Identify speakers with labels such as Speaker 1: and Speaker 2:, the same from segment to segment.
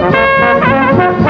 Speaker 1: ¡Gracias!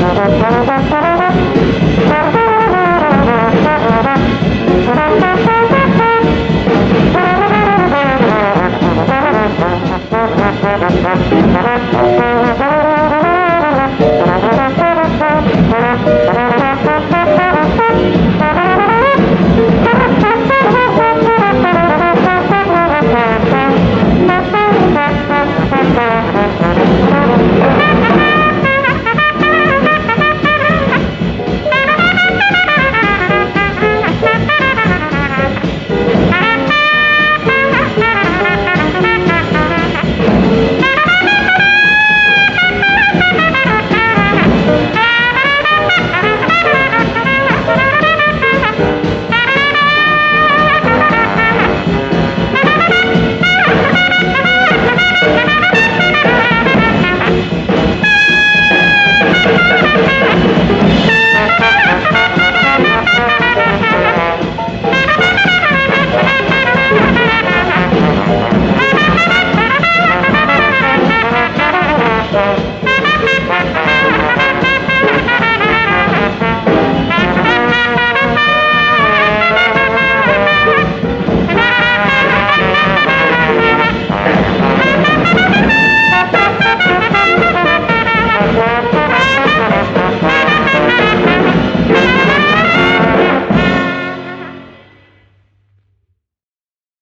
Speaker 1: Thank you.
Speaker 2: Thank you.